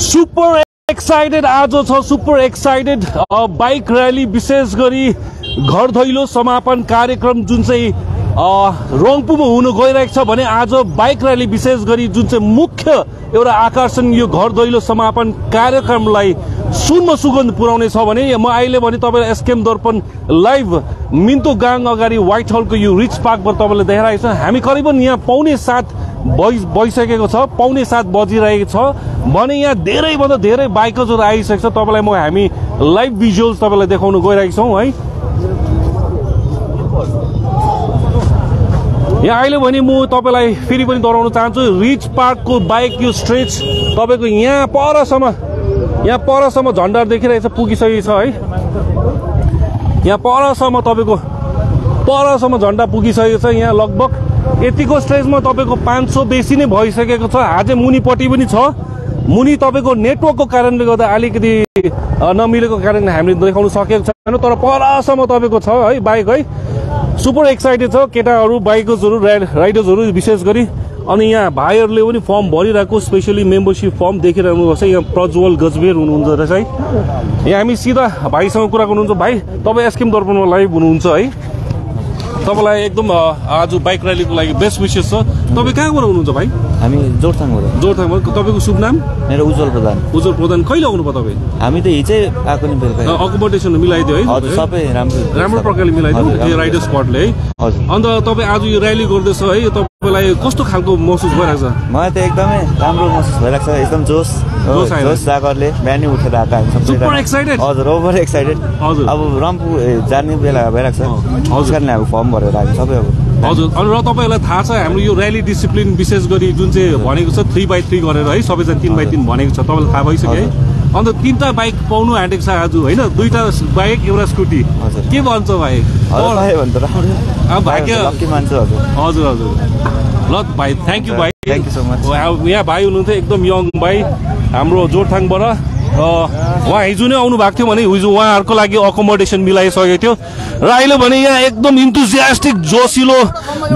Super excited आज छ super excited bike rally विशेष गरी घर दैलो समापन कार्यक्रम जुन चाहिँ रङ्पुमा हुनु गइरहेको छ भने आज बाइक र्याली विशेष गरी जुन चाहिँ मुख्य एउटा आकर्षण यो घर दैलो समापन कार्यक्रमलाई सुनमा सुगन्ध पुर्याउने छ भने म अहिले भने तपाईँलाई SKM Darpan live Mintokgang अगाडि व्हाइट हलको यो रिच पार्कबाट तपाईँलाई देखाइरहेको छ। हामी करिबन यहाँ पाउने सात भइ भइसकेको छ पाउने सात बजिरहेको छ। भने यहाँ धेरैभन्दा धेरै बाइकर्सहरू आइसकेको छ। तपाईँलाई म हामी लाइभ भिजुअल्स तपाईँलाई देखाउन गइरहेको छौँ है। यहाँ अहिले भने म तपाईँलाई फेरि पनि दोहोऱ्याउन चाहन्छु। रिच पार्कको बाइक यो स्ट्रेच तपाईँको यहाँ परसम्म यहाँ परसम्म झन्डा देखिरहेको छ पुगिसकेको छ है। यहाँ परसम्म तपाईँको परसम्म झन्डा पुगिसकेको छ यहाँ लगभग। यतिको स्टेजमा तपाईँको पाँच सौ बेसी नै भइसकेको छ। हाजे मुनिपट्टि पनि छ। मुनि तपाईँको नेटवर्कको कारणले गर्दा अलिकति नमिलेको कारणले हामीले देखाउन सकेको छैन तर परसम्म तपाईँको छ है बाइक है। सुपर एक्साइटेड छ केटाहरू बाइकर्सहरू राइड राइडर्सहरू विशेष गरी। अनि यहाँ भाइहरूले पनि फर्म भरिरहेको स्पेसली मेम्बरसिप फर्म देखिरहनु भएको छ। यहाँ प्रज्वल गजबेर हुनुहुन्छ रहेछ है। यहाँ हामी सिधा भाइसँग कुरा गर्नुहुन्छ। भाइ तपाईँ एसकेम दर्पणमा लाइभ हुनुहुन्छ है। तपाईँलाई एकदम आज बाइक र्यालीको लागि बेस्ट विसेस छ। तपाईँ कहाँबाट हुनुहुन्छ भाइ? हामी जोरथाङबाट। जोरथाङमा तपाईँको शुभ नाम? मेरो उज्जवल प्रधान। उज्जवल प्रधान। कहिले आउनुभयो तपाईँ? हामी त हिजै आएको नि बेलुका। अकोमोडेसन मिलाइदियो है? सबै राम्रो। राम्रो प्रकारले मिलाइदियो। राइडर स्पटले है। हजुर। अन्त तपाईँ आज यो र्याली गर्दैछ है। तपाईँलाई कस्तो खालको महसुस भइरहेको छ? मलाई त एकदमै राम्रो महसुस भइरहेको छ एकदम जोस। जोस जागरले बिहानै उठेर आएको हामी? हजुर ओभर एक्साइटेड हजुर। अब रम्फू ए, जाने बेला भइरहेको छ। त्यस कारणले अब फर्म भरेर आएको सबै अब हजुर अनि र तपाईँलाई थाहा छ हाम्रो यो र्याली डिसिप्लिन विशेष गरी जुन चाहिँ भनेको छ थ्री बाई थ्री गरेर है सबैजना तिन बाई तिन भनेको छ तपाईँलाई थाहा भइसक्यो है? अन्त तिनवटा बाइक पाउनु आँटेको छ आज होइन? दुईवटा बाइक एउटा स्कुटी। के भन्छ भाइ? हजुर अब भाग्य हजुर। ल भाइ थ्याङ्क यू भाइ। यहाँ भाइ हुनुहुन्थ्यो एकदम यङ भाइ। हाम्रो जोरथाङबाट। उहाँ हिजो नै आउनु भएको थियो भने हिजो उहाँहरूको लागि अकोमोडेसन मिलाइसकेको थियो। र अहिले भने यहाँ एकदम इन्थुजियास्टिक जोसिलो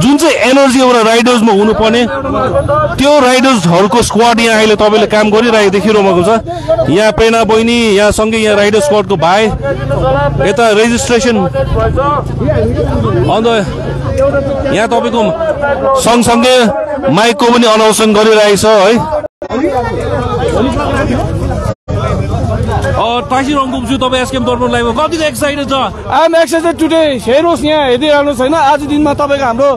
जुन चाहिँ एनर्जी एउटा राइडर्समा हुनुपर्ने त्यो राइडर्सहरूको स्क्वाड यहाँ अहिले तपाईँले काम गरिरहेको देखिरहनु छ। यहाँ प्रेरणा बहिनी यहाँ सँगै यहाँ राइडर स्क्वाडको भाइ यता रेजिस्ट्रेसन अन्त यहाँ तपाईँको सँगसँगै माइकको पनि अनाउन्समेन्ट गरिरहेछ है। टासी रङ्गुम्छु तपाईँ एसकेएम दर्पण लाइभमा कतिको एक्साइटेड छ? आइएम एक्साइटेड टुडे हेरोस् यहाँ हेरिरहनु छैन आज दिनमा तपाईँको हाम्रो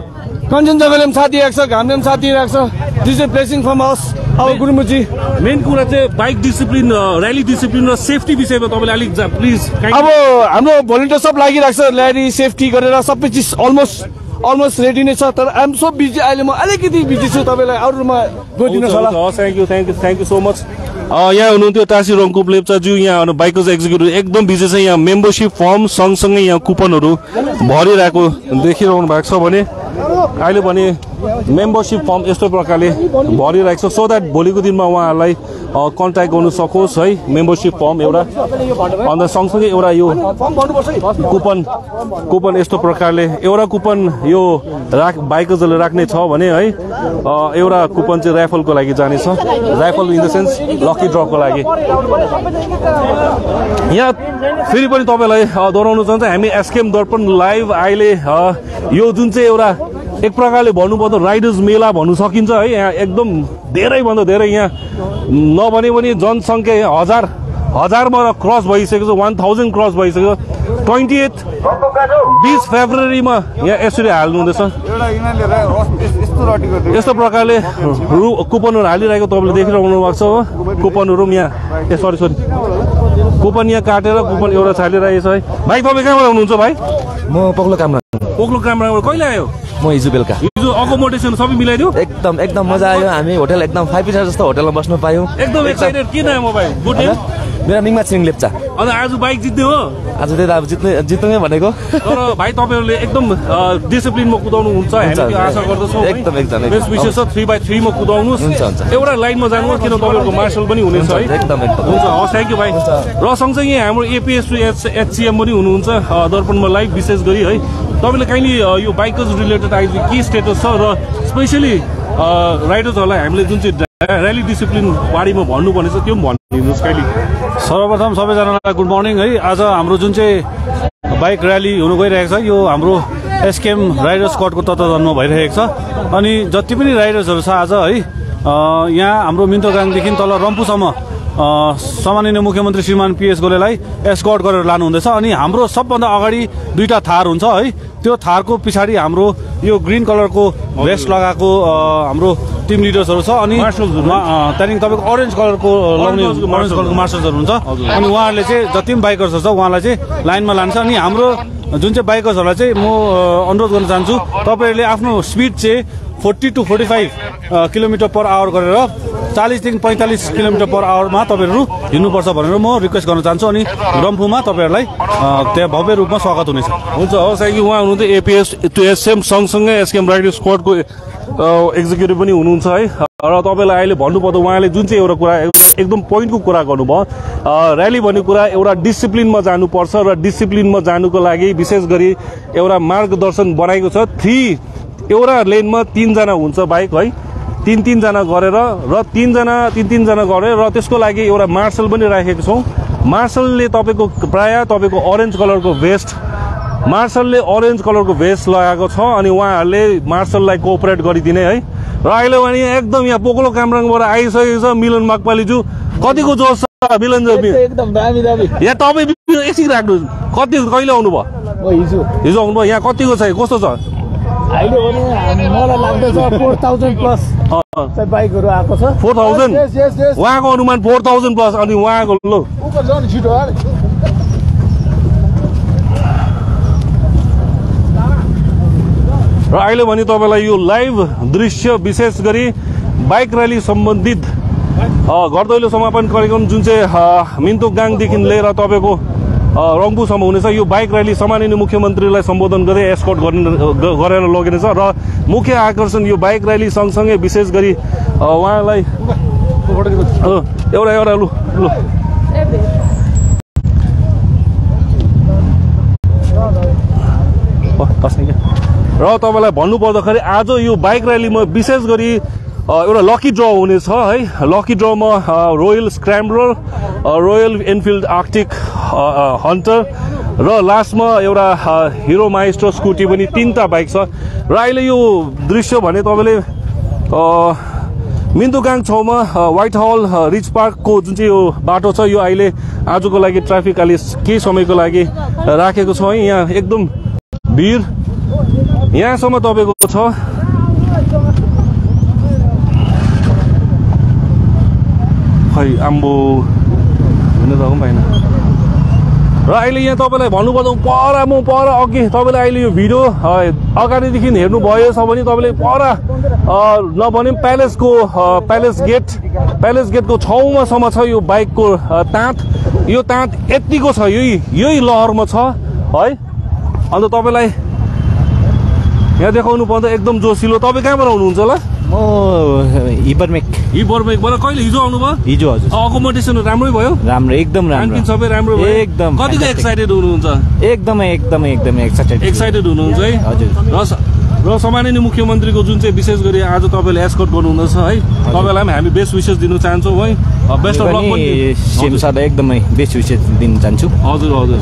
कञ्चनजङ्घाले पनि साथ दिइरहेको छ घामले पनि साथ दिइरहेको छ। This is blessing from house अब गुरुमुजी। मेन कुरा चाहिँ बाइक डिसिप्लिन ऱ्याली डिसिप्लिन र सेफ्टी विषयमा तपाईँले अलिक प्लिज अब हाम्रो भोलिन्टियर सब लागिरहेको छ ल्यारी सेफ्टी गरेर सबै चिज अलमोस्ट अलमोस्ट रेडी नै छ तर आइएम सो बिजी अहिले म अलिकति बिजी छु तपाईँलाई अरू रुममा गइदिनुहोस् होला। Thank you thank you thank you so much यहाँ हुनुहुन्थ्यो टासी रङ्कुप लेप्चाज्यू यहाँ बाइकर्स एक्जिक्युटिभ एकदम बिजी छ यहाँ। मेम्बरसिप फर्म सँगसँगै यहाँ कुपनहरू भरिरहेको देखिरहनु भएको छ भने अहिले भने मेम्बरसिप फर्म यस्तो प्रकारले भरिरहेको छ। सो द्याट भोलिको दिनमा उहाँहरूलाई कन्ट्याक्ट गर्नु सकोस् है? मेम्बरसिप फर्म एउटा। अन्त सँगसँगै एउटा यो कुपन कुपन यस्तो प्रकारले एउटा कुपन यो राख बाइकर्सहरूले राख्ने छ भने है एउटा कुपन चाहिँ राइफलको लागि जानेछ। Rifle in the sense lucky ड्रको लागि। यहाँ फेरि पनि तपाईँलाई दोहोऱ्याउन चाहन्छ। हामी एसकेएम दर्पण लाइभ अहिले यो जुन चाहिँ एउटा एक प्रकारले भन्नुपर्दा राइडर्स मेला भन्नु सकिन्छ है। यहाँ एकदम धेरैभन्दा धेरै यहाँ नभने पनि जनसङ्ख्या हजार हजारमा क्रस भइसकेको छ वान थाउजन्ड क्रस भइसकेको छ। ट्वेन्टी एट बिस फेब्रुअरीमा यहाँ यसरी हाल्नु हुँदैछ यस्तो प्रकारले रु कुपनहरू हालिरहेको तपाईँले देखिरहनु भएको छ हो। कुपनहरू पनि यहाँ ए सरी सरी कुपन यहाँ काटेर कुपन एउटा छालिरहेको छ है। भाइ तपाईँ कहाँबाट हुनुहुन्छ भाइ? म पग्लो कामरा पोक्लो क्यामराबाट कहिले आयो? म हिजो बेलुका। हिजो अकोमोडेसन सबै मिलाइदियो? एकदम एकदम मजा आयो। हामी होटल एकदम फाइभ स्टार जस्तो होटलमा बस्नु पायौँ। एकदम एक्साइटेड किन आयो गुड नेम मेरो मिङमा छिरिङ लेप्चा। अन्त आज बाइक जित्ने हो? आज त्यही त अब जित्ने जित्नु भनेको। तर भाइ तपाईँहरूले एकदम डिसिप्लिनमा कुदाउनु हुन्छ आशा गर्दछौँ। एकदम, एकदम, विशेष छ थ्री बाई थ्रीमा कुदाउनुहोस्। हुन्छ, हुन्छ। एउटा लाइनमा जानुहोस् किन तपाईँहरूको मार्सल पनि हुनेछ है। एकदम, एकदम। हुन्छ हस् थ्याङ्क यू भाइ। र सँगसँगै हाम्रो एपिएस एच एचसिएम पनि हुनुहुन्छ दर्पणमा लाइभ विशेष गरी है। तपाईँले काइन्डली यो बाइकर्स रिलेटेड अहिले के स्टेटस छ र स्पेसली राइडर्सहरूलाई हामीले जुन चाहिँ ऱ्याली डिसिप्लिन बारेमा भन्नुपर्ने छ त्यो पनि भन्नु हिँड्नुहोस् कहिले सर्वप्रथम सबैजनालाई गुड मर्निङ है। आज हाम्रो जुन चाहिँ बाइक र्याली हुनु गइरहेको छ यो हाम्रो एसकेएम राइडर्स स्क्वाडको तत्त्वावधानमा भइरहेको छ। अनि जति पनि राइडर्सहरू छ आज है यहाँ हाम्रो मिन्तोगाङदेखि तल रम्फूसम्म अ, सम्माननीय मुख्यमन्त्री श्रीमान पिएस गोलेलाई एस्कर्ट गरेर लानुहुँदैछ। अनि हाम्रो सबभन्दा अगाडि दुईवटा थार हुन्छ है। त्यो थारको पछाडि हाम्रो यो ग्रिन कलरको भेस्ट लगाएको हाम्रो टिम लिडर्सहरू छ। अनि त्यहाँदेखि तपाईँको अरेन्ज कलरको लाउने अरेन्ज कलरको मार्सल्सहरू हुन्छ। अनि उहाँहरूले चाहिँ जति पनि बाइकर्सहरू छ उहाँलाई चाहिँ लाइनमा लान्छ। अनि हाम्रो जुन चाहिँ बाइकर्सहरूलाई चाहिँ म अनुरोध गर्न चाहन्छु तपाईँहरूले आफ्नो स्पिड चाहिँ forty to forty five kilometre per hour गरेर चालिसदेखि पैँतालिस किलोमिटर पर आवरमा तपाईँहरू हिँड्नुपर्छ भनेर म रिक्वेस्ट गर्न चाहन्छु अनि रम्फूमा तपाईँहरूलाई त्यहाँ भव्य रूपमा स्वागत हुनेछ। हुन्छ हवस् कि उहाँ हुनुहुन्थ्यो एपिएस त्यो एसएम सँगसँगै एसकेएम राइडर स्क्वाडको एक्जिक्युटिभ पनि हुनुहुन्छ है। र तपाईँलाई अहिले भन्नुपर्दा उहाँले जुन चाहिँ एउटा कुरा एकदम पोइन्टको कुरा गर्नुभयो अ, र्याली भन्ने कुरा एउटा डिसिप्लिनमा जानुपर्छ र डिसिप्लिनमा जानुको लागि विशेष गरी एउटा मार्गदर्शन बनाएको छ। थ्री एउटा लेनमा तिनजना हुन्छ बाइक है। तिन तिनजना गरेर र तिनजना तिन तिनजना गरेर र त्यसको लागि एउटा मार्सल पनि राखेको छौँ। मार्सलले तपाईँको प्राय तपाईँको अरेन्ज कलरको भेस्ट मार्सलले अरेन्ज कलरको भेस्ट लगाएको छ अनि उहाँहरूले मार्सललाई कोअपरेट गरिदिने है। र अहिले भने एकदम यहाँ पोकलो कामराङबाट आइसकेको छ मिलन माकपालीजु कतिको जोस छ मिलन एकदम दामी दामी। यहाँ तपाईँ एकछिन राख्नुहोस् कति कहिले आउनुभयो? हिजो। हिजो आउनुभयो? यहाँ कतिको छ? कस्तो छ? अहिले भने मलाई लाग्दैछ फोर थाउजन्ड प्लस बाइकहरू आएको छ। फोर थाउजन्ड यस यस यस उहाँको अनुमान फोर थाउजन्ड प्लस अनि उहाँको लो। छिटो र अहिले भने तपाईँलाई यो लाइभ दृश्य विशेष गरी बाइक र्याली सम्बन्धित अ, गर्दैलो समापन कार्यक्रम जुन चाहिँ अ, मिन्तोकगाङदेखि लिएर तपाईँको रङ्बुसम्म हुनेछ यो बाइक र्याली सामान्य मुख्यमन्त्रीलाई सम्बोधन गर्दै एस्कर्ट गर्ने गरेर लगिनेछ र मुख्य आकर्षण यो बाइक र्याली सँगसँगै विशेष गरी उहाँलाई एउटा एउटा लु लु। र तपाईँलाई भन्नुपर्दाखेरि आज यो बाइक र्यालीमा विशेष गरी एउटा लकी ड्र हुनेछ है। Lucky ड्रमा royal scrambler royal Enfield Arctic Hunter र लास्टमा एउटा हिरो माइस्ट्रो स्कुटी पनि तिनवटा बाइक छ। र अहिले यो दृश्य भने तपाईँले अ, मिन्तोगाङ छेउमा अ, व्हाइट हल रिच पार्कको जुन चाहिँ यो बाटो छ यो अहिले आजको लागि ट्राफिक अहिले केही समयको लागि राखेको छ है। यहाँ एकदम भिड यहाँसम्म तपाईँको छ। खै आम्बो हुन त पनि र अहिले यहाँ तपाईँलाई भन्नुपर्दा पर म पर अघि तपाईँले अहिले यो भिडियो अगाडिदेखि हेर्नुभएछ भने तपाईँले पर नभने प्यालेसको प्यालेस गेट प्यालेस गेटको छेउमासम्म छ यो बाइकको ताँत। यो ताँत यत्तिको छ यही यही लहरमा छ है। अन्त तपाईँलाई यहाँ देखाउनु पर्दा एकदम जोसिलो। तपाईँ कहाँबाट आउनुहुन्छ होला? म हिबरमेक हि बर्मेकबाट कहिले हिजो आउनुभयो हिजो हजुर। अकोमोडेसन राम्रै भयो? राम्रो एकदम राम्रो। सबै राम्रो भयो? एकदम कतिको. एक्साइटेड हुनुहुन्छ? एकदमै एकदमै एकदमै एक्साइटेड एक्साइटेड हुनुहुन्छ है? हजुर। र र सामान्य मुख्यमन्त्रीको जुन चाहिँ विशेष गरी आज तपाईँले एस्कर्ट गर्नुहुँदैछ है तपाईँलाई पनि हामी बेस्ट विसेस दिन चाहन्छौँ है। Best of luck. सरलाई एकदमै बेस्ट विसेस दिन चाहन्छु। हजुर हजुर।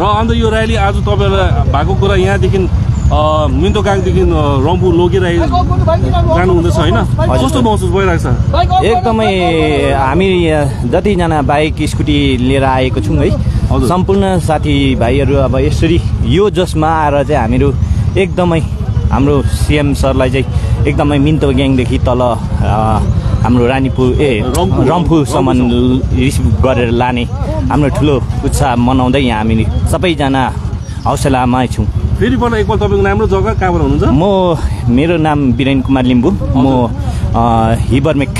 र अन्त यो र्याली आज तपाईँलाई भएको कुरा यहाँदेखि अ, मिन्तोगाङदेखि अ, रम्फू लगिरहे जानु हुँदैछ होइन कस्तो महसुस भइरहेको छ एकदमै हामी जतिजना बाइक स्कुटी लिएर आएको छौँ है। सम्पूर्ण साथीभाइहरू अब यसरी यो जसमा आएर चाहिँ हामीहरू एकदमै हाम्रो सिएम सरलाई चाहिँ एकदमै मिन्तो ग्याङदेखि तल हाम्रो रानीपुर ए रम्फू। रम्फूसम्म रिसिभ गरेर लाने हाम्रो ठुलो उत्साह मनाउँदै यहाँ हामी सबैजना हौसलामै छौँ फेरि पल्ट एकपल्ट तपाईँको राम्रो जग्गा कहाँबाट हुनुहुन्छ? म मेरो नाम बिरेन कुमार लिम्बू। म हिबरमेक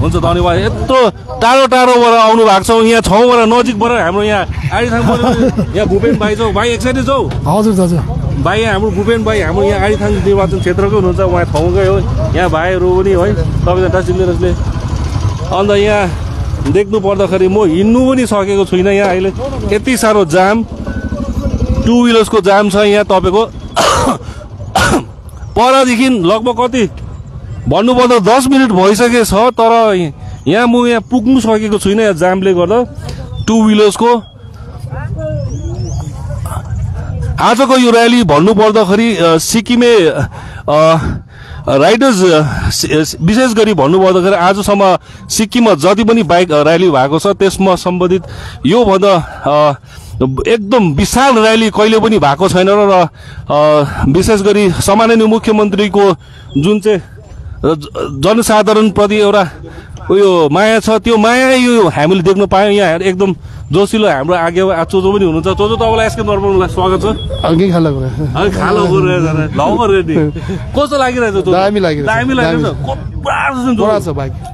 हुन्छ धन्यवाद। यत्रो टाढो टाढोबाट आउनु भएको छ यहाँ छेउबाट नजिकबाट हाम्रो यहाँ यहाँ भूपेन भाइ छौ। भाइ एक्साइटेड छौ। हजुर दाजु। भाइ यहाँ हाम्रो भूपेन भाइ हाम्रो यहाँ आडिथाङ निर्वाचन क्षेत्रकै हुनुहुन्छ। उहाँ ठाउँकै हो। यहाँ भाइहरू पनि है। तपाईँजना टासिलेरसले अन्त यहाँ देख्नु पर्दाखेरि म हिँड्नु पनि सकेको छुइनँ यहाँ अहिले। यति साह्रो जाम। टु विलर्सको जाम छ यहाँ तपाईँको। परदेखि लगभग कति? भन्नुपर्दा दस मिनट भइसकेको छ तर यहाँ म यहाँ पुग्नु सकेको छुइनँ यहाँ जामले गर्दा। टु विलर्सको आजको यो र्याली भन्नुपर्दाखेरि सिक्किमे राइडर्स विशेष गरी भन्नुपर्दाखेरि आजसम्म सिक्किममा जति पनि बाइक अ, र्याली भएको छ त्यसमा सम्बन्धित योभन्दा एकदम विशाल र्याली कहिले पनि भएको छैन र विशेष गरी सामान्य मुख्यमन्त्रीको जुन चाहिँ जनसाधारणप्रति एउटा उयो माया छ त्यो माया यो हामीले देख्न पायौँ यहाँ एकदम जोसिलो हाम्रो आगे चोजो पनि हुनुहुन्छ। चोजो तपाईँलाई एसके दर्पणलाई स्वागत छ। खाला रेडी कस्तो लागिरहेछ? दामी लागिरहेछ,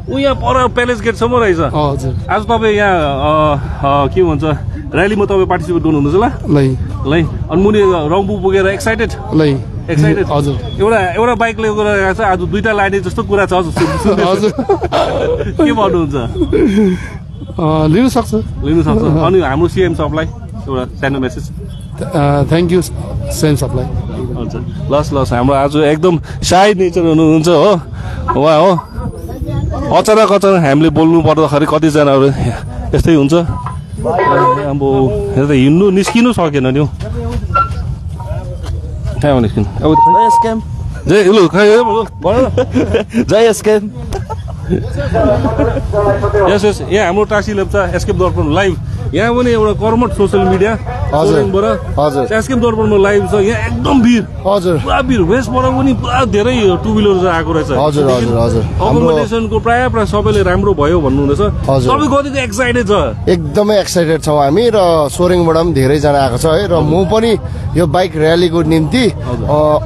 ऊ यहाँ पर प्यालेस गेटसम्म रहेछ। हजुर। आज तपाईँ यहाँ के भन्छ ऱ्यालीमा तपाईँ पार्टिसिपेट गर्नुहुन्छ ल लै। ल। अनि मुनि रम्बू पुगेर एक्साइटेड लै। एक्साइटेड हजुर। एउटा एउटा बाइक लिएको कुरा छ आज दुइटा लाने जस्तो कुरा छ। हजुर के भन्नुहुन्छ? लिनु सक्छ। लिनु सक्छ। अनि हाम्रो सिएम सबलाई एउटा सानो मेसेज थ्याङ्क यू सेम सबलाई। लस लस हाम्रो आज एकदम साई नेचर हुनुहुन्छ हो। उहाँ हो। अचानक अचानक हामीले बोल्नु पर्दाखेरि कतिजनाहरू यस्तै हुन्छ। अब त हिँड्नु निस्किनु सकेन नि हौ। कहाँ निस्किनु अब जय एसकेम जय यस यस यहाँ हाम्रो टासी लेप्चा एसकेप दर्पण लाइभ यहाँ पनि एउटा कर्मठ सोसियल मिडिया हजुर। हजुर। एसकेप दर्पणमा लाइभ छ यहाँ एकदम भिड। हजुर। पुरा भिड। वेस्टबाट पनि पुरा धेरै टु विलर आएको रहेछ। हजुर, हजुर, हजुर। अकोमोडेसनको प्रायः प्रायः सबैले राम्रो भयो भन्नुहुँदैछ। सबै कतिको एक्साइटेड छ। एकदमै एक्साइटेड छौँ हामी र सोरेङबाट पनि धेरैजना आएको छ है। र म पनि यो बाइक र्यालीको निम्ति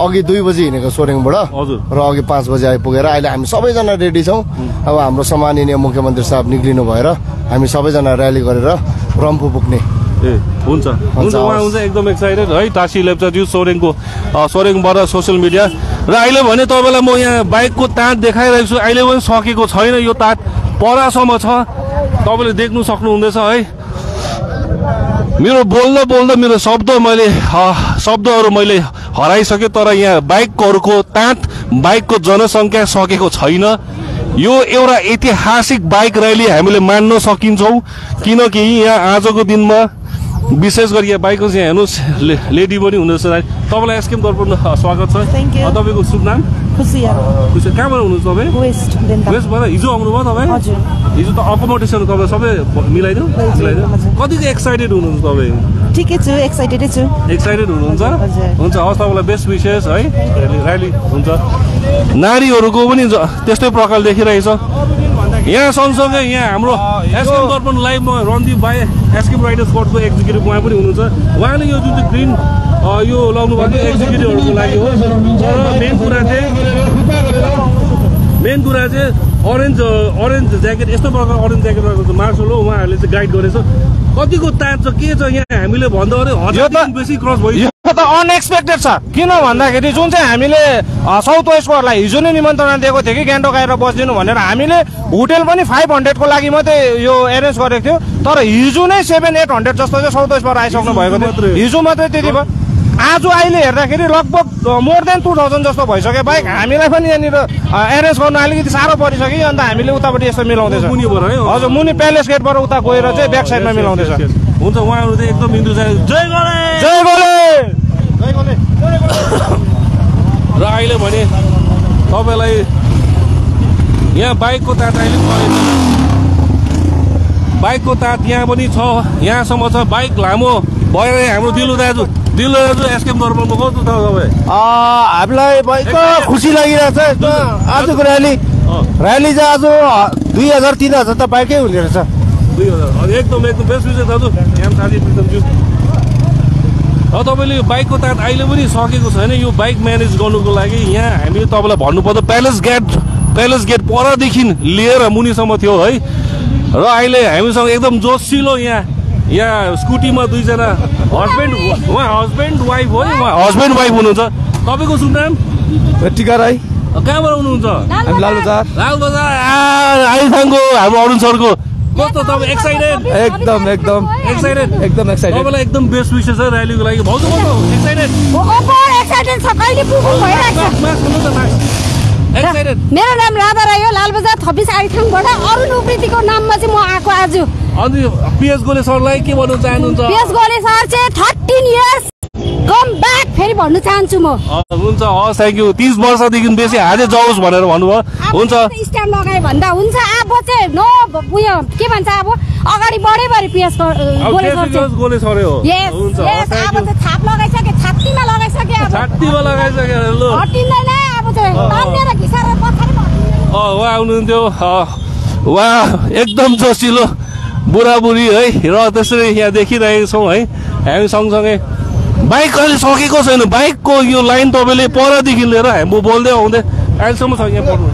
अघि दुई बजी हिँडेको सोरेङबाट। हजुर। र अघि पाँच बजी आइपुगेर अहिले हामी सबैजना रेडी छौँ। अब हाम्रो सम्माननीय मुख्यमन्त्री साहब निक्लिनु भएर हामी सबैजना र्याली गरेर रम्फू पुग्ने। ए हुन्छ। हुन्छ उहाँ। हुन्छ एकदम एक्साइटेड है टासी लेप्चाज्यू सोरेङको अ, सोरेङबाट सोसियल मिडिया र अहिले भने तपाईँलाई म यहाँ बाइकको ताँत देखाइरहेको छु। अहिले पनि सकेको छैन यो ताँत। परासम्म छ। तपाईँले देख्नु सक्नुहुँदैछ है। मेरो बोल्दा बोल्दा मेरो शब्द मैले शब्दहरू मैले हराइसकेँ तर यहाँ बाइकहरूको ताँत बाइकको जनसङ्ख्या सकेको छैन। यो एउटा ऐतिहासिक बाइक र्याली हामीले मान्न सकिन्छौँ। किनकि यहाँ आजको दिनमा विशेष गरी यहाँ बाइकको चाहिँ हेर्नुहोस् लेडी पनि हुँदैछ तपाईँलाई एसकेम दर्पण स्वागत छ। तपाईँको शुभ नाम? खुसिया खुसी। कहाँबाट हुनुहुन्छ तपाईँ? वेस्ट वेस्टबाट हिजो आउनुभयो तपाईँ। हिजो त अकोमोडेसन तपाईँ सबै मिलाइदियो मिलाइदियो हजुर। कतिको एक्साइटेड हुनुहुन्छ तपाईँ? ठिकै छु एक्साइटेडै छु। एक्साइटेड हुनुहुन्छ। हुन्छ हस् तपाईँलाई बेस्ट विशेष है। र्याली हुन्छ। नारीहरूको पनि त्यस्तै प्रकार देखिरहेछ। यहाँ सँगसँगै यहाँ हाम्रो एसकेम दर्पण लाइभमा रणदीप भाइ एसकेम राइडर्स कोर्टको एक्जिक्युटिभ उहाँ पनि हुनुहुन्छ। उहाँले यो जुन चाहिँ ग्रिन अ, यो लाउनु भएको एक्जिक्युटिभहरूको लागि हो। तर मेन कुरा चाहिँ मेन कुरा चाहिँ अरेन्ज अरेन्ज ज्याकेट यस्तो प्रकार अरेन्ज ज्याकेट लगाएको छ। मार्सल हो उहाँहरूले चाहिँ गाइड गरेछ। कतिको ताज छ के छ यहाँ? हामीले भन्दा अरे हजार बेसी क्रस भयो यो त अनएक्सपेक्टेड छ। किन भन्दाखेरि जुन चाहिँ हामीले साउथ वेस्टकोहरूलाई हिजो नै निमन्त्रणा दिएको थियो कि गान्तोक आएर बसिदिनु भनेर हामीले होटेल पनि फाइभ हन्ड्रेडको लागि मात्रै यो एरेन्ज गरेको थियो। तर हिजो नै सेभेन एट हन्ड्रेड जस्तो चाहिँ साउथ वेस्टबाट आइसक्नु भएको। थियो। हिजो मात्रै त्यति भयो। आज अहिले हेर्दाखेरि लगभग मोर देन टू थाउजन्ड जस्तो भइसक्यो। बाइक हामीलाई पनि यहाँनिर एरेन्ज गर्नु अलिकति साह्रो परिसक्यो अन्त हामीले उतापट्टि यस्तो मिलाउँदैछ? हजुर मुनि प्यालेस गेटबाट उता गएर चाहिँ ब्याक साइडमा मिलाउँदैछ। हुन्छ उहाँहरू चाहिँ एकदम हिन्दू जय गोले र अहिले भने तपाईँलाई यहाँ बाइकको तात अहिले बाइकको तात यहाँ पनि छ यहाँसम्म छ। बाइक लामो भएर हाम्रो दिलु दाजु दिलु दाजु एसकेम दर्पणमा कस्तो छ तपाईँ? हामीलाई भएको खुसी लागिरहेछ यसमा आजको र्याली र्याली चाहिँ आज दुई हजार तिन हजार त बाइकै हुने रहेछ। दुई हजार। एकदम एकदम। बेस्ट दाजु। यहाँ साथी प्रितमज्यू। तपाईँले यो बाइकको तात अहिले पनि सकेको छैन यो बाइक म्यानेज गर्नुको लागि यहाँ हामीले तपाईँलाई भन्नुपर्दा प्यालेस गेट प्यालेस गेट परदेखि लिएर मुनिसम्म थियो है। र अहिले हामीसँग एकदम जोसिलो यहाँ यहाँ स्कुटीमा दुईजना हस्बेन्ड उहाँ हस्बेन्ड वाइफ हो उहाँ हस्बेन्ड वाइफ हुनुहुन्छ। तपाईँको शुभ नाम? टिका राई। कहाँबाट हुनुहुन्छ हामी लालबजार। लाल बजार आइथाङको हाम्रो अरुण सरको। कस्तो तपाईँ एक्साइटेड एकदम एकदम एक्साइटेड एकदम एक्साइटेड तपाईँलाई एकदम बेस्ट विशेष छ र्यालीको लागि भाउजू कस्तो एक्साइटेड एक्साइटेड त? मेरो नाम राधा राई हो लालबजार थपिस आइठाङबाट अरुण उप्रेतीको नाममा चाहिँ म आएको आज अनि पिएस गोले सरलाई के भन्न चाहनुहुन्छ पिएस गोले सर चाहिँ थर्टिन इयर्स कम ब्याक फेरि भन्नु चाहन्छु म। हुन्छ हस् थ्याङ्क यू तिस वर्षदेखि बेसी हाजे जाओस् भनेर भन्नुभयो। हुन्छ। स्ट्यान्ड लगायो भन्दा हुन्छ। अब चाहिँ नो उयो के भन्छ अब? अगाडि बढ्यो भने पिएस गोले सर केसी चाहिँ गोले सरै हो। यस हुन्छ अब। चाहिँ छाप लगाइसके छातीमा लगाइसके अब। छातीमा लगाइसक्यो हटिँदैन अब चाहिँ उहाँ आउनुहुन्थ्यो। उहाँ एकदम जोसिलो बुढाबुढी है र त्यसरी यहाँ देखिरहेको छौँ है। हामी सँगसँगै बाइक अहिले सकेको छैन। बाइकको यो लाइन तपाईँले परदेखि लिएर हामी बोल्दै आउँदै अहिलेसम्म छ यहाँ पर्नु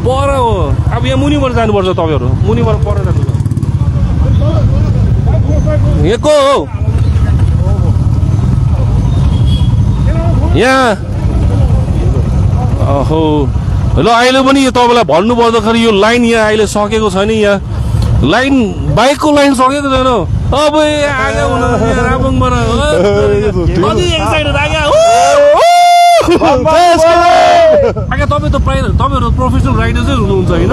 पर हो। अब यहाँ मुनिबाट जानुपर्छ तपाईँहरू। मुनिबाट पर जानुपर्छ। यहाँ को हो। यहाँ। ओहो ल अहिले पनि यो तपाईँलाई भन्नु पर्दाखेरि यो लाइन यहाँ अहिले सकेको छैन। यहाँ लाइन बाइकको लाइन सकेको छैन। अब आगे यहाँ राबुङबाट कति एक्साइटेड आगे आगे तपाईँ त प्राय तपाईँहरू प्रोफेसनल राइडर्सै हुनुहुन्छ होइन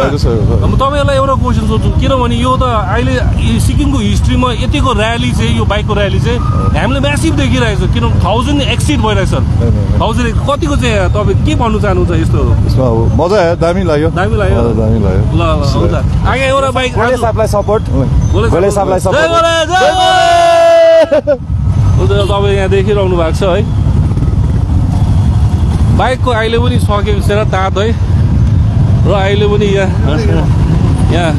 अब तपाईँहरूलाई एउटा क्वेसन सोध्छु किनभने यो त अहिले सिक्किमको हिस्ट्रीमा यतिको ऱ्याली चाहिँ यो बाइकको ऱ्याली चाहिँ हामीले म्यासिभ देखिरहेको छ किनभने थाउजन्ड एक्सिड भइरहेछ थाउजन्ड कतिको चाहिँ तपाईँ के भन्नु चाहनुहुन्छ यस्तो मजा आयो दामी लाग्यो दामी लाग्यो? दामी लाग्यो ल हुन्छ आगे एउटा बाइक सपोर्ट तपाईँ यहाँ देखिरहनु भएको छ है बाइकको अहिले पनि सकेको छैन तात है र अहिले पनि यहाँ यहाँ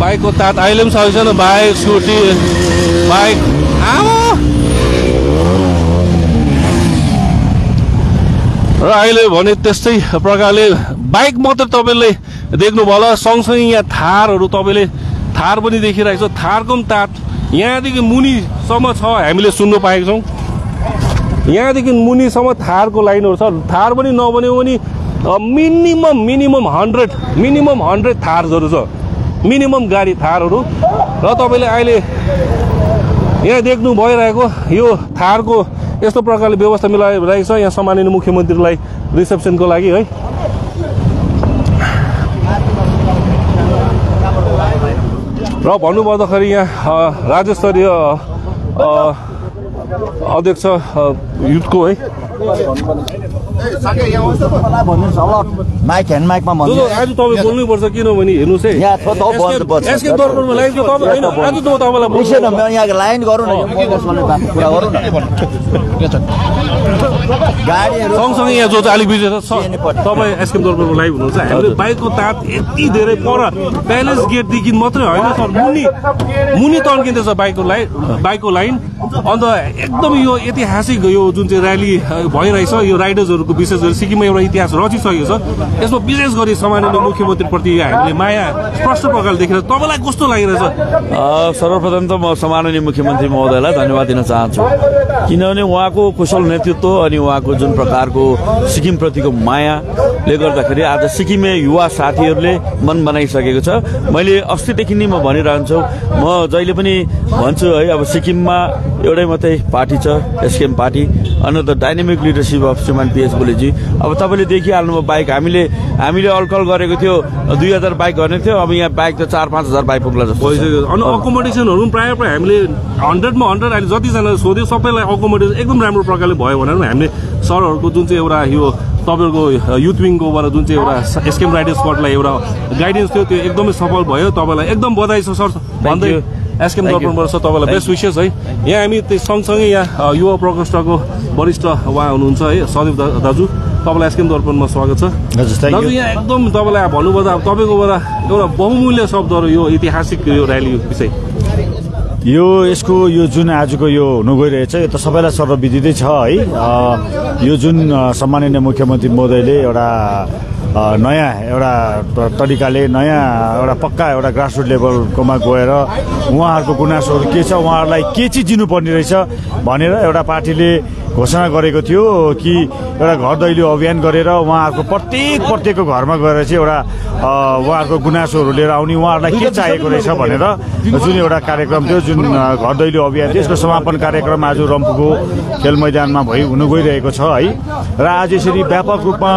बाइकको तात अहिले पनि सकेको छैन बाइक स्कुटी बाइक आमा र अहिले भने त्यस्तै प्रकारले बाइक मात्र तपाईँले देख्नुभयो होला सँगसँगै यहाँ थारहरू तपाईँले थार पनि देखिरहेको छ थारको पनि तात यहाँदेखि मुनिसम्म छ हामीले सुन्नु पाएका छौँ यहाँदेखि मुनिसम्म थारको लाइनहरू छ। थार पनि नभन्यो भने minimum minimum hundred minimum hundred थार्सहरू छ। मिनिमम गाडी थारहरू। र तपाईँले अहिले यहाँ देख्नु भइरहेको यो थारको यस्तो प्रकारले व्यवस्था मिलाइरहेको छ। यहाँ सम्माननीय मुख्यमन्त्रीलाई रिसेप्सनको लागि है। र भन्नुपर्दाखेरि यहाँ अ, राज्यस्तरीय अ, अध्यक्ष युथको है। माइक ह्यान्ड माइकमा जो आज तपाईँ बोल्नुपर्छ किनभने हेर्नुहोस् है। यहाँ छ त हो, बन्नुपर्छ। एसके दर्पणमा लाइभ थियो तपाईँ होइन आज त म तपाईँलाई बोल्नु- न, यहाँ लाइन गरौँ न कुरा गरौँ न। गाडीहरू सँगसँगै यहाँ जो चाहिँ अलिक बिजी छ तपाईँ एसकेम दर्पणको लाइभ हुनुहुन्छ। हामीले बाइकको तात यति धेरै पर प्यालेस गेटदेखि मात्रै होइन सर मुनि मुनि तन्किँदैछ बाइकको लाइन बाइकको लाइन। अन्त एकदम यो ऐतिहासिक यो जुन चाहिँ ऱ्याली भइरहेछ यो राइडर्सहरूको विशेष गरी सिक्किममा एउटा इतिहास रचिसकेको छ। यसमा विशेष गरी सामान्य मुख्यमन्त्रीप्रति हामीले माया स्पष्ट प्रकारले देखेर तपाईँलाई कस्तो लागिरहेछ? सर्वप्रथम त म सम्माननीय मुख्यमन्त्री महोदयलाई धन्यवाद दिन चाहन्छु। किनभने उहाँको कुशल नेतृत्व अनि उहाँको जुन प्रकारको सिक्किमप्रतिको मायाले गर्दाखेरि आज सिक्किमे युवा साथीहरूले मन बनाइसकेको छ। मैले अस्तिदेखि नै म भनिरहन्छु म जहिले पनि भन्छु है अब सिक्किममा एउटै मात्रै पार्टी छ एसकेएम पार्टी अनि द डाइनामिक लिडरसिप अफ श्रीमान पिएस गोलेजी अब तपाईँले देखिहाल्नुभयो बाइक। हामीले हामीले अल्कल गरेको थियो दुई हजार बाइक गर्ने थियो। अब यहाँ बाइक त चार पाँच हजार बाइक पुग्ला जस्तो। भइसक्यो। अनि अकोमोडेसनहरू पनि प्रायः प्रायः हामीले हन्ड्रेडमा हन्ड्रेड अहिले जतिजनाले सोध्यो सबैलाई अकोमोडेसन एकदम राम्रो प्रकारले भयो भनेर पनि हामीले सरहरूको जुन चाहिँ एउटा यो तपाईँहरूको युथ विङकोबाट जुन चाहिँ एउटा एसकेएम राइडर स्पटलाई एउटा गाइडेन्स थियो त्यो एकदमै सफल भयो। तपाईँलाई एकदम बधाई छ सर। भन्दै you. दर्पणबाट छ तपाईँलाई बेस्ट विसेस है यहाँ हामी त्यो सँगसँगै यहाँ युवा प्रकोष्ठको वरिष्ठ उहाँ हुनुहुन्छ है सदीप दाजु तपाईँलाई एसकेएम दर्पणमा स्वागत छ दाजु यहाँ एकदम तपाईँलाई भन्नुपर्दा अब तपाईँकोबाट एउटा बहुमूल्य शब्दहरू यो ऐतिहासिक यो ऱ्याली विषय। यो यसको यो जुन आजको यो हुनु गइरहेछ यो त सबैलाई सर्वविदितै छ है। यो जुन सम्माननीय मुख्यमन्त्री महोदयले एउटा नयाँ एउटा तरिकाले नयाँ एउटा पक्का एउटा ग्रासरुट लेभलकोमा गएर उहाँहरूको गुनासोहरू के छ उहाँहरूलाई के चाहिँ दिनुपर्ने रहेछ भनेर एउटा पार्टीले घोषणा गरेको थियो कि एउटा घर दैलो अभियान गरेर उहाँहरूको प्रत्येक प्रत्येकको घरमा गएर चाहिँ एउटा उहाँहरूको गुनासोहरू लिएर आउने उहाँहरूलाई के चाहिएको रहेछ भनेर जुन एउटा कार्यक्रम थियो जुन घर दैलो अभियान थियो यसको समापन कार्यक्रम आज रम्फूको खेल मैदानमा भइ हुन गइरहेको छ है। र आज यसरी व्यापक रूपमा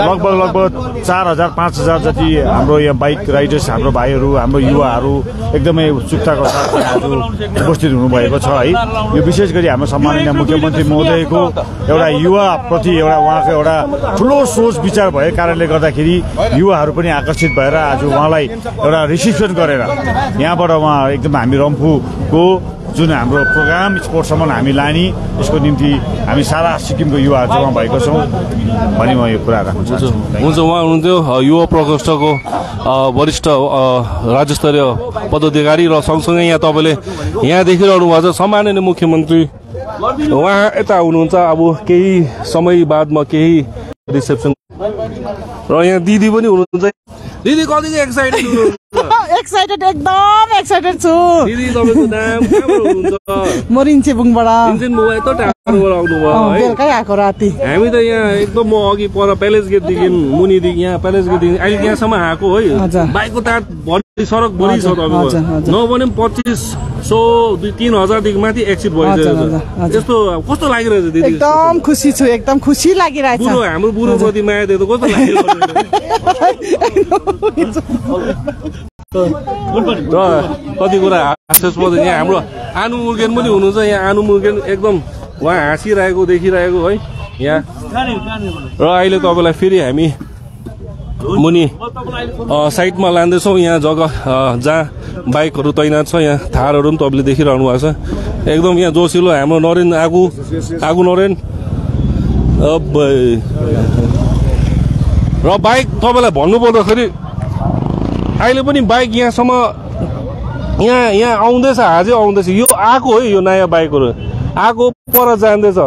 लगभग लगभग चार हजार पाँच हजार जति हाम्रो यहाँ बाइक राइडर्स हाम्रो भाइहरू हाम्रो युवाहरू एकदमै उत्सुकताको साथ उपस्थित हुनुभएको छ है। यो विशेष गरी हाम्रो सम्माननीय मुख्यमन्त्री महोदयको एउटा युवाप्रति एउटा उहाँको एउटा ठुलो सोच विचार भएको कारणले गर्दाखेरि युवाहरू पनि आकर्षित भएर आज उहाँलाई एउटा रिसिप्सन गरेर यहाँबाट उहाँ एकदम हामी रम्फूको जुन हाम्रो प्रोग्राम स्पोर्ट्ससम्म हामी लाने यसको निम्ति हामी सारा सिक्किमको युवाहरू जम्मा भएको छौँ भनी म यो कुरा राख्न चाहन्छु। हुन्छ। उहाँ हुनुहुन्थ्यो युवा प्रकोष्ठको वरिष्ठ राज्य स्तरीय पदाधिकारी र सँगसँगै यहाँ तपाईँले यहाँ देखिरहनु भएको छ। सम्माननीय मुख्यमन्त्री उहाँ यता हुनुहुन्छ। अब केही समय बादमा केही रिसेप्सन र यहाँ दिदी पनि हुनुहुन्छ। दिदी कति एक्साइटेड एक्साइटेड एकदम एक्साइटेड छु। दिदी तपाईँको नाम कहाँबाट हुनुहुन्छ? म रिन्चेबुङबाट बेलुकै आएको राति। हामी त यहाँ एकदम म अघि पर प्यालेस गेटदेखि मुनिदेखि यहाँ प्यालेस गेटदेखि अहिले यहाँसम्म आएको है? बाइकको तार भरि सडक भरि छ तपाईँको। नभने पनि पच्चिस सौ दुई तिन हजारदेखि माथि एक्सिट भइसकेको छ। यस्तो कस्तो लागिरहेछ दिदी एकदम खुसी छु एकदम खुसी लागिरहेछ। हाम्रो बुढो प्रति माया दिएको कस्तो लागिरहेछ? र कति कुरा हास्यास्पद यहाँ हाम्रो आनु मुर्गेन पनि हुनुहुन्छ यहाँ आनु मुर्गेन एकदम उहाँ हाँसिरहेको देखिरहेको है यहाँ। र अहिले तपाईँलाई फेरि हामी मुनि साइडमा लाँदैछौँ यहाँ जग्गा जहाँ बाइकहरू तैनात छ यहाँ थारहरू पनि तपाईँले देखिरहनु भएको छ। एकदम यहाँ जोसिलो हाम्रो नरेन आगु आगु नरेन। र बाइक तपाईँलाई भन्नुपर्दाखेरि अहिले पनि बाइक यहाँसम्म यहाँ यहाँ आउँदैछ आजै आउँदैछ। यो आएको है यो नयाँ बाइकहरू। आएको पर जाँदैछ।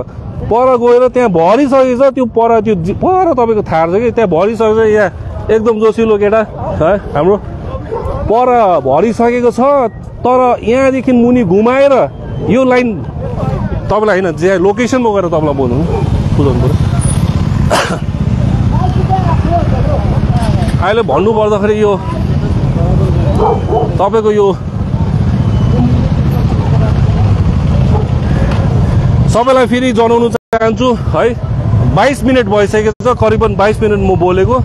पर गएर त्यहाँ भरिसकेको छ त्यो पर त्यो पर तपाईँको थाहा छ कि? त्यहाँ भरिसकेको छ यहाँ एकदम जोसिलो केटा है हाम्रो। पर भरिसकेको छ तर यहाँदेखि मुनि घुमाएर यो लाइन तपाईँलाई होइन जे लोकेसनमा गएर तपाईँलाई बोल्नु बुझाउनु पऱ्यो अहिले भन्नुपर्दाखेरि यो तपाईँको यो सबैलाई फेरि जनाउनु चाहन्छु है। बाइस मिनट भइसकेको छ करिबन बाइस मिनट म बोलेको।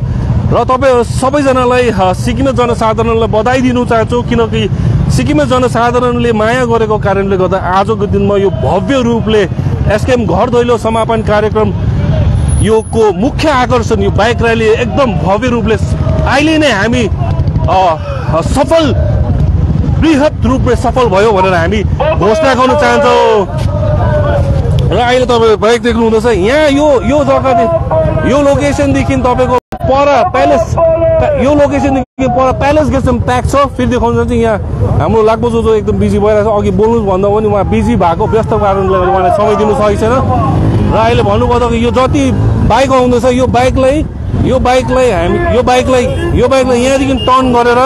र तपाईँ सबैजनालाई सिक्किमे जनसाधारणलाई बधाई दिनु चाहन्छु किनकि सिक्किमे जनसाधारणले माया गरेको कारणले गर्दा आजको दिनमा यो भव्य रूपले एसकेएम घर दैलो समापन कार्यक्रम यो को मुख्य आकर्षण यो बाइक र्याली एकदम भव्य रूपले अहिले नै हामी सफल बृहत रूपले सफल भयो भनेर हामी घोषणा गर्न चाहन्छौँ। र अहिले तपाईँ बाइक देख्नु हुँदैछ यहाँ यो यो जग्गादेखि यो लोकेसनदेखि तपाईँको पर प्यालेस यो लोकेसनदेखि पर प्यालेस गेटसम्म प्याक छ। फेरि देखाउनु चाहन्छु यहाँ हाम्रो लाग्बो जो एकदम बिजी भइरहेको छ अघि बोल्नु भन्दा पनि उहाँ बिजी भएको व्यस्त कारणले उहाँलाई समय दिनु सकेको छैन। र अहिले भन्नुपर्दा यो जति बाइक आउँदैछ यो बाइकलाई यो बाइकलाई हामी यो बाइकलाई यो बाइकलाई यहाँदेखि टर्न गरेर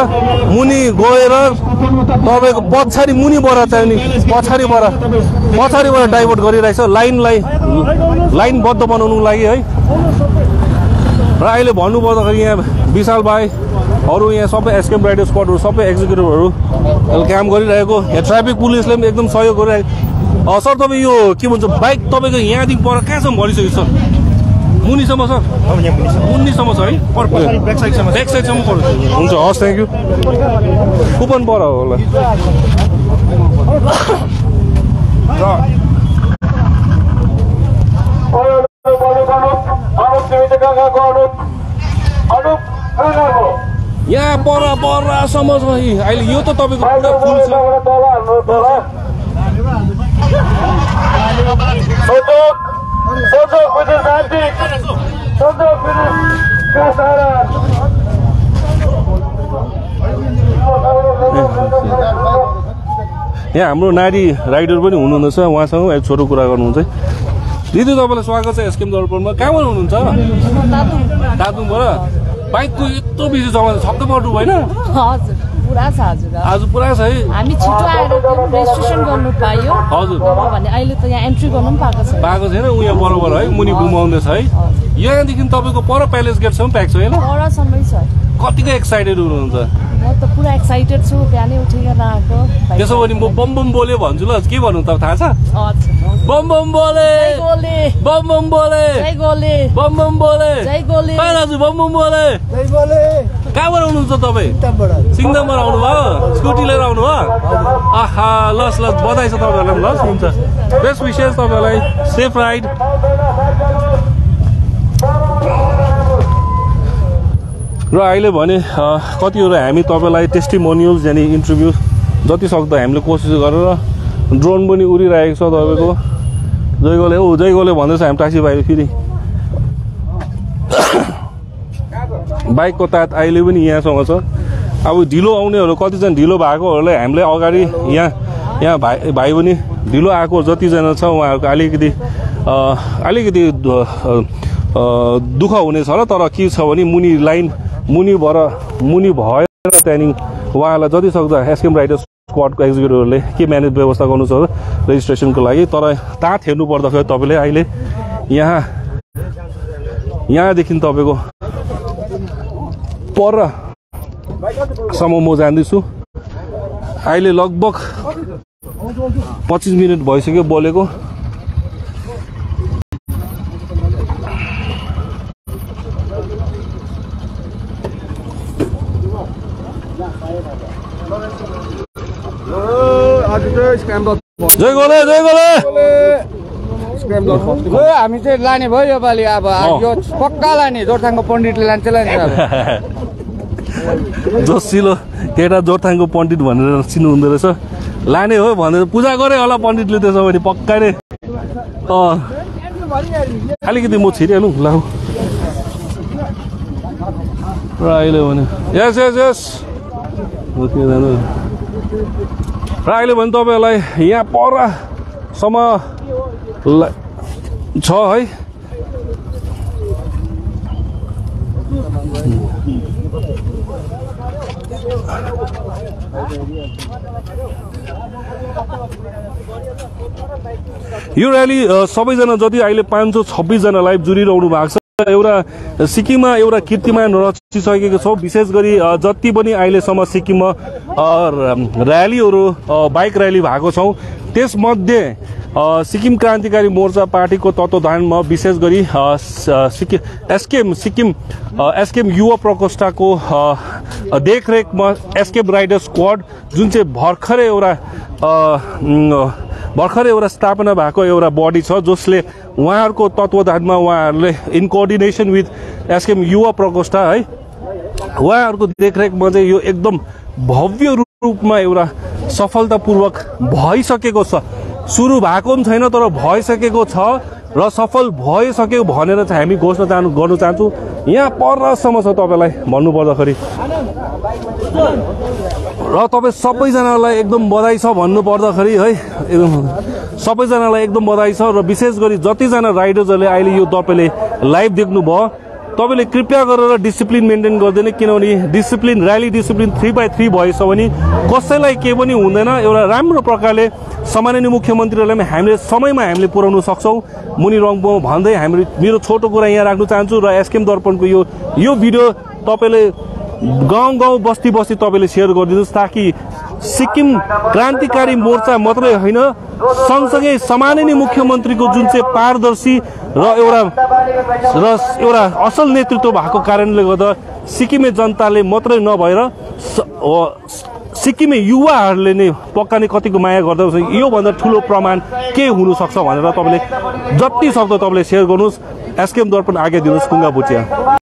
मुनि गएर तपाईँको पछाडि मुनिबाट चाहिँ नि पछाडिबाट पछाडिबाट डाइभर्ट गरिरहेछ। लाइनलाई लाइनबद्ध बनाउनुको लागि है। र अहिले भन्नुपर्दाखेरि यहाँ विशाल भाइ अरू यहाँ सबै एसकेएम राइडर स्क्वाडहरू सबै एक्जिक्युटिभहरू काम गरिरहेको। यहाँ ट्राफिक पुलिसले पनि एकदम सहयोग गरिरहेको। सर तपाईँ यो के भन्छ बाइक तपाईँको यहाँदेखि पर कहाँसम्म भरिसक्यो सर मुनिसम्म सर मुनिसम्म छ है? पर ब्याक साइडसम्म ब्याक साइडसम्म पर्छ हुन्छ हस् थ्याङ्क यू कुपन पर होला। यहाँ पर परसम्म छ अहिले यो त तपाईँको पुरा फुल छ यहाँ हाम्रो नारी राइडर पनि हुनुहुँदैछ उहाँसँग एक छोटो कुरा गर्नुहुन्छ है। दिदी तपाईँलाई स्वागत छ एसकेएम दर्पणमा। कहाँबाट हुनुहुन्छ? दादुङबाट बाइकको यत्रो बेसी जमा छ, छक्क पर्नु भएन। हजुर। पुरा छ हजुर। आज पुरा छ है? हामी छिटो आएर रेजिस्ट्रेसन गर्नु पायो। हजुर। भने अहिले त यहाँ एन्ट्री गर्नु पनि पाएको छ पाएको छैन ऊ यहाँ बराबर है मुनि घुमाउँदैछ है। यहाँदेखि तपाईँको पर प्यालेस गेटसम्म प्याक छ होइन? परसम्मै छ। कतिको एक्साइटेड हुनुहुन्छ? म त पुरा एक्साइटेड छु बिहानै उठेर आएको त्यसो भने म बम बम बोल्यो भन्छु ल के भन्नु त थाहा छ? बम बम बोले! जय गोले! बम बम बोले! जय गोले! बम बम बोले! जय गोले! बम बम बोले! जय गोले! कहाँबाट आउनुहुन्छ तपाईँ? आउनु। भयो? स्कुटी लिएर आउनु भयो? आहा लस लस बधाई छ तपाईँहरूलाई पनि, लस हुन्छ। बेस्ट विशेष तपाईँहरूलाई सेफ राइड। र अहिले भने कतिवटा हामी तपाईँलाई टेस्टिमोनियल्स यानि इन्टरभ्यू जति सक्दो हामीले कोसिस गरेर ड्रोन पनि उडिरहेको छ तपाईँको। जय गोले ओ जय गोले भन्दैछ हामी टाक्सी बाहिर फेरि। बाइकको तात अहिले पनि यहाँसँग छ। अब ढिलो आउनेहरू कतिजना ढिलो भएकोहरूलाई हामीले अगाडि यहाँ यहाँ भाइ भाइ पनि ढिलो आएको जतिजना छ उहाँहरूको अलिकति अलिकति दुःख हुनेछ र तर के छ भने मुनि लाइन मुनि भएर मुनि भएर त्यहाँदेखि उहाँहरूलाई जति सक्दो एसकेएम राइडर्स स्क्वाडको एक्जिक्युटिभहरूले के म्यानेज व्यवस्था गर्नु छ रेजिस्ट्रेसनको लागि तर तात हेर्नु पर्दाखेरि तपाईँले अहिले यहाँ यहाँदेखि तपाईँको परसम्म म जाँदैछु। अहिले लगभग पच्चिस मिनट भइसक्यो बोलेको। जय गोले जय गोले। गयो हामी चाहिँ लाने भयो योपालि अब यो पक्का लाने जोरथाङको पण्डितले लान्छ लान्छ अब। जोसिलो केटा जोरथाङको पण्डित भनेर चिन्नु हुँदो रहेछ। लाने हो भनेर पूजा गरे होला पण्डितले त्यसो भने पक्का नै अँ। अलिकति म छिरिहाल्नु ला र अहिले भने यस यस यस। ओके जानु। र अहिले भने तपाईँहरूलाई यहाँ परसम्म ला- छ है। यो ऱ्याली सबैजना जति अहिले पाँच सौ छब्बिसजना लाइभ जुरिरहनु भएको छ। एउटा सिक्किममा एउटा कीर्तिमान रचिसकेको छौँ। विशेष गरी जति पनि अहिलेसम्म सिक्किममा ऱ्यालीहरू बाइक ऱ्याली भएको छौँ त्यसमध्ये सिक्किम क्रान्तिकारी मोर्चा पार्टीको तत्त्वधानमा विशेष गरी सिक्किम एसकेएम सिक्किम एसकेएम युवा प्रकोष्ठको देखरेखमा एसकेएम राइडर स्क्वाड जुन चाहिँ भर्खरै एउटा भर्खरै एउटा स्थापना भएको एउटा बडी छ जसले उहाँहरूको तत्त्वधानमा उहाँहरूले इन कोअर्डिनेसन विथ एसकेएम युवा प्रकोष्ठ है उहाँहरूको देखरेखमा चाहिँ यो एकदम भव्य रूपमा एउटा सफलतापूर्वक भइसकेको छ। सुरु भएको पनि छैन तर भइसकेको छ। र सफल भइसक्यो भनेर चाहिँ हामी घोषणा चाहनु गर्नु चाहन्छौँ। यहाँ परसम्म छ तपाईँलाई भन्नुपर्दाखेरि र तपाईँ सबैजनालाई एकदम बधाई छ भन्नु पर्दाखेरि है एकदम सबैजनालाई एकदम बधाई छ। र विशेष गरी जतिजना राइडर्सहरूले अहिले यो तपाईँले लाइभ देख्नुभयो तपाईँले कृपया गरेर डिसिप्लिन मेन्टेन गर्दैन किनभने discipline rally discipline three by three भएछ भने कसैलाई केही पनि हुँदैन। एउटा राम्रो प्रकारले सामान्य मुख्यमन्त्रीहरूलाई पनि हामीले समयमा हामीले पुर्याउन सक्छौँ। मुनि रङबो भन्दै हामीले मेरो छोटो कुरा यहाँ राख्न चाहन्छु र एसकेएम दर्पणको यो यो भिडियो तपाईँले गाउँ गाउँ बस्ती बस्ती तपाईँले सेयर गरिदिनुहोस् ताकि सिक्किम क्रान्तिकारी मोर्चा मात्रै होइन सँगसँगै सामान्य मुख्यमन्त्रीको जुन चाहिँ पारदर्शी र एउटा र एउटा असल नेतृत्व भएको कारणले गर्दा सिक्किमे जनताले मात्रै नभएर सिक्किमे युवाहरूले नै पक्का नै कतिको माया गर्दछ। योभन्दा ठुलो प्रमाण के हुनसक्छ भनेर तपाईँले जति सक्दो तपाईँले सेयर गर्नुहोस्। एसकेएम दर्पण आज्ञा दिनुहोस् कुङ्गा भुटिया।